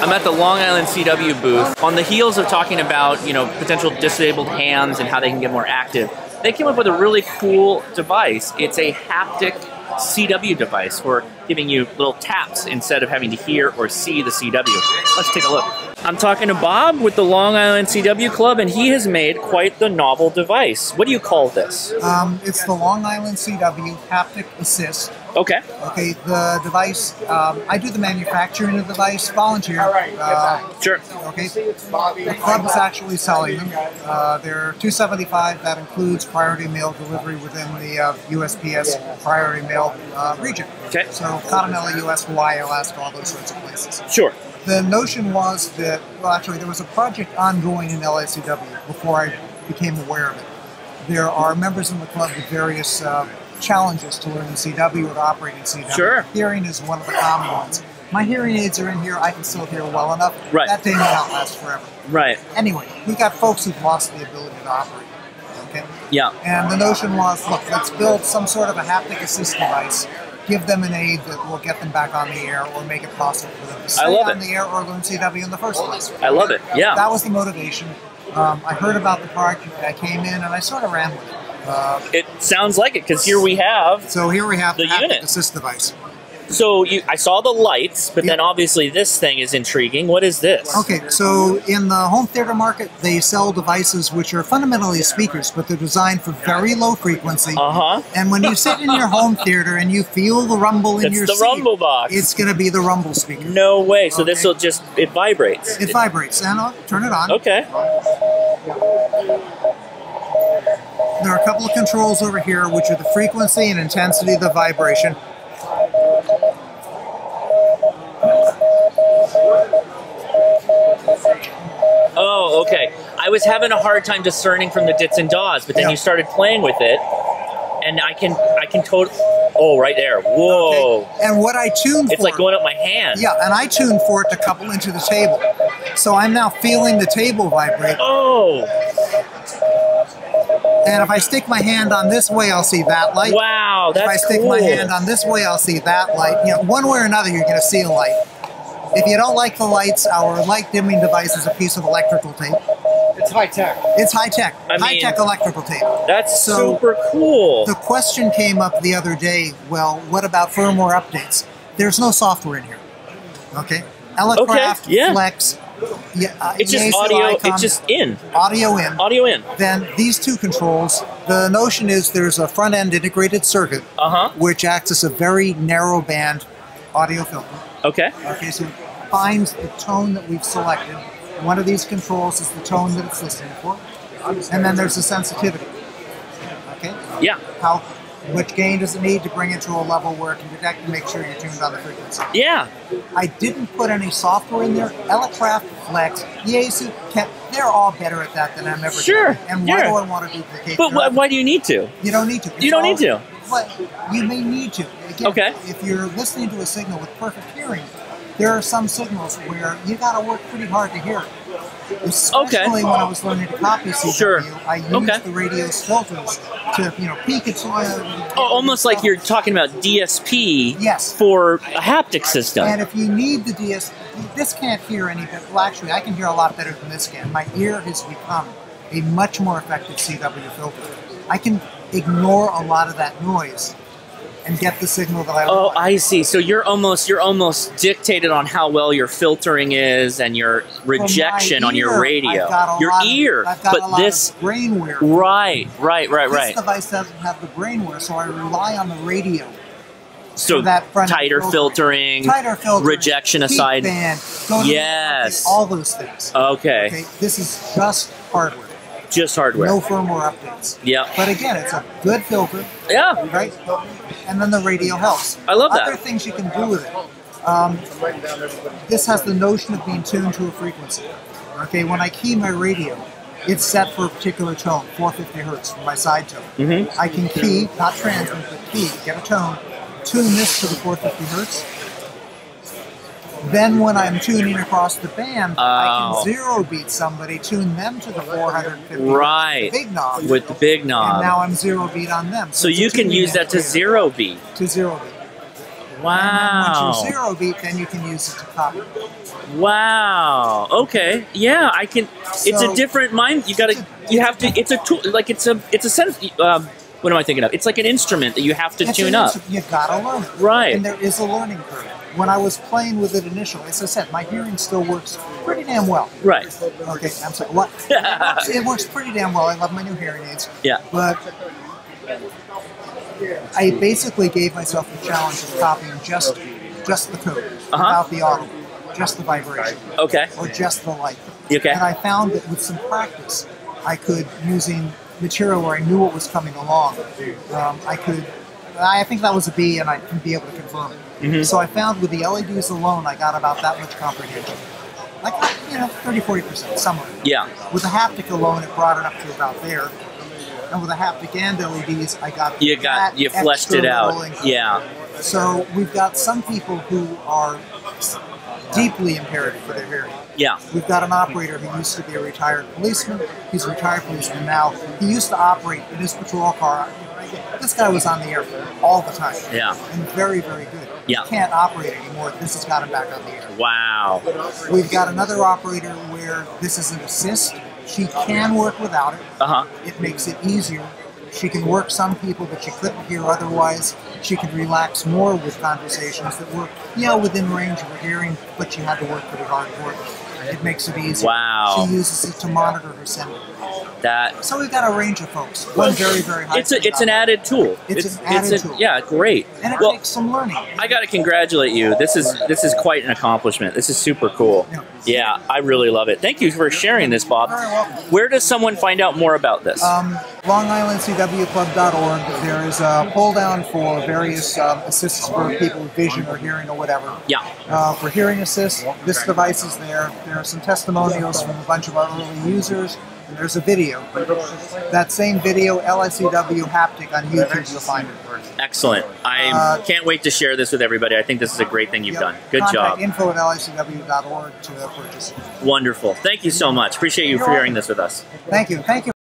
I'm at the Long Island CW booth. On the heels of talking about, you know, potential disabled hands and how they can get more active, they came up with a really cool device. It's a haptic CW device for giving you little taps instead of having to hear or see the CW. Let's take a look. I'm talking to Bob with the Long Island CW Club, and he has made quite the novel device. What do you call this? Um, it's the Long Island CW Haptic Assist. Okay. Okay, the device, um, I do the manufacturing of the device, volunteer. Uh, Sure. okay, the club is actually selling them. Uh, they're 275 That includes priority mail delivery within the uh, USPS priority mail uh, region. Okay. So Continental US, Hawaii, Alaska, all those sorts of places. Sure. The notion was that, well, actually, there was a project ongoing in LICW before I became aware of it. There are members in the club with various uh, challenges to learning CW or to operate in CW. Sure. Hearing is one of the common ones. My hearing aids are in here. I can still hear well enough. Right. That day may not last forever. Right. Anyway, we got folks who've lost the ability to operate. Okay. Yeah. And the notion was, look, let's build some sort of a haptic assist device, give them an aid that will get them back on the air or make it possible for them to stay on it. the air or learn CW in the first place. I love it. Yeah. That was the motivation. Um, I heard about the project, I came in, and I sort of ran with it. Uh, It sounds like it because here we have. so here we have The the, unit. assist device. So you, I saw the lights, but then obviously this thing is intriguing. What is this? Okay, so in the home theater market, they sell devices which are fundamentally speakers, but they're designed for very low frequency. Uh huh. And when you sit in your home theater and you feel the rumble in It's your the seat, rumble box. it's going to be the rumble speaker. No way. So this will just it vibrates. It vibrates. And I'll turn it on. Okay. There are a couple of controls over here, which are the frequency and intensity of the vibration. Oh, okay. I was having a hard time discerning from the dits and dahs, but then Yeah. you started playing with it, and I can I can totally. Oh, right there. Whoa. Okay? And what I tuned It's like going up my hand. Yeah, and I tuned for it to couple into the table. So I'm now feeling the table vibrate. Oh, And if I stick my hand on this way, I'll see that light. wow. that's If I stick cool. my hand on this way, I'll see that light. You know, one way or another, you're going to see a light. If you don't like the lights, our light dimming device is a piece of electrical tape. It's high tech. It's high tech, I high mean- tech electrical tape. That's So- super cool. The question came up the other day. Well, what about firmware updates? There's no software in here. Okay, Elecraft, yeah. Flex. Yeah, uh, It's just audio. Icom, It's just in. audio in. Audio in. Then these two controls. The notion is there's a front end integrated circuit Uh huh. which acts as a very narrow band audio filter. Okay. Okay, so it finds the tone that we've selected. One of these controls is the tone that it's listening for, and then there's the sensitivity. Okay, Yeah. how much gain does it need to bring it to a level where it can detect and make sure you're tuned on the frequency? Yeah. I didn't put any software in there. Elecraft, Flex, they're all better at that than I'm ever. Sure, doing. And why yeah. do I want to duplicate? But their wh- why do you need to? You don't need to. You don't need to. But you may need to. Again, Okay. If you're listening to a signal with perfect hearing, there are some signals where you got to work pretty hard to hear it. Especially when I was learning to copy CW, Sure. I used Okay. the radio's filters to, you know, peak it. Oh, almost like you're talking about DSP Yes. for a haptic system. And if you need the DSP, this can't hear any better. Well, actually, I can hear a lot better than this can. My ear has become a much more effective CW filter. I can ignore a lot of that noise and get the signal that I Oh, want. I see. So you're almost you're almost dictated on how well your filtering is and your oh, my rejection on your radio. I've got a Your of- ear. I've got but this of brain wear. right, right, right, This device doesn't have the brain wear, so I rely on the radio. So that front tighter filter. filtering, Tighter filter, rejection aside. band, Yes. all those things. Okay. Okay, this is just hardware, Just hardware. no firmware updates. Yeah. But again, it's a good filter, Yeah. right? And then the radio helps. I love that. Other things you can do with it. Um, this has the notion of being tuned to a frequency. Okay, when I key my radio, it's set for a particular tone, 450 hertz for my side tone. Mm-hmm. I can key, not transmit, but key, get a tone, tune this to the 450 hertz. Then when I'm tuning across the band, I Oh. can zero beat somebody, tune them to the 450 Right. big knob, With the big and knob. now I'm zero beat on them. so a you can use that to zero beat. to zero beat. Wow. And once you zero beat, then you can use it to copy. Wow. Okay. Yeah, I can. it's a different mind. You gotta. You have to. It's a tool. Like it's a. It's a sense. Um, what am I thinking of? It's like an instrument that you have to tune up. You gotta learn. Right. And there is a learning curve. When I was playing with it initially, as I said, my hearing still works pretty damn well. Right. Okay, I'm sorry. What? It works, pretty damn well. I love my new hearing aids. Yeah. But I basically gave myself the challenge of copying just just the code, Uh-huh. without the audio, just the vibration, Okay. or just the light. Okay. And I found that with some practice, I could, using material where I knew what was coming along, um, I could, I think that was a B and I can be able to confirm it. Mhm. So I found with the LEDs alone, I got about that much comprehension. Like, you know, 30, 40%, somewhere. Yeah. With the haptic alone, it brought it up to about there. And with the haptic and LEDs, I got You got. You fleshed it out. Yeah. So we've got some people who are deeply impaired for their hearing. Yeah. We've got an operator who used to be a retired policeman. He's a retired policeman now. He used to operate in his patrol car. This guy was on the air all the time. Yeah. And very, very good. Yeah. He can't operate anymore. This has got him back on the air. Wow. We've got another operator where this is an assist. She can work without it. Uh huh. It makes it easier. She can work some people that she couldn't hear otherwise. She can relax more with conversations that were, you know, within range of her hearing, but she had to work pretty hard for it. It makes it easier. Wow. She uses it to monitor her sending. That. So we've got a range of folks. One very, very high. It's a. It's an added tool. It's an added a- tool. Yeah. Great. And it Well, takes some learning. I got to congratulate you. This is this is quite an accomplishment. This is super cool. Yeah. Yeah, I really love it. Thank you for sharing this, Bob. Where does someone find out more about this? Um, LongIslandCWClub.org. There is a pull down for various um, assists for people with vision or hearing or whatever. yeah. Uh, for hearing assist, this device is there. There are some testimonials from a bunch of our early users, and there's a video. That same video, LICW Haptic on YouTube, you'll find it. Excellent. I Uh, can't wait to share this with everybody. I think this is a great thing you've Yep. done. Good Contact job. info at lscw.org to purchase. Wonderful. Thank you so much. Appreciate you You're for sharing this with us. Thank you. Thank you.